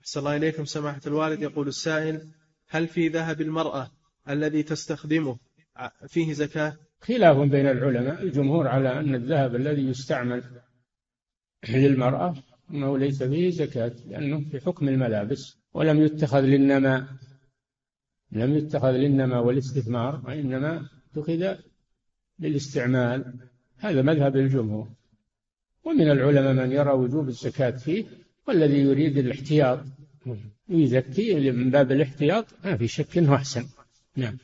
أحسن الله إليكم سماحة الوالد. يقول السائل هل في ذهب المرأة الذي تستخدمه فيه زكاة؟ خلاف بين العلماء. الجمهور على أن الذهب الذي يستعمل للمرأة أنه ليس فيه زكاة لأنه في حكم الملابس ولم يتخذ للنماء. لم يتخذ للنماء والاستثمار وإنما اتخذ للاستعمال. هذا مذهب الجمهور. ومن العلماء من يرى وجوب الزكاة فيه والذي يريد الاحتياط يزكي من باب الاحتياط ما في شك إنه أحسن. نعم.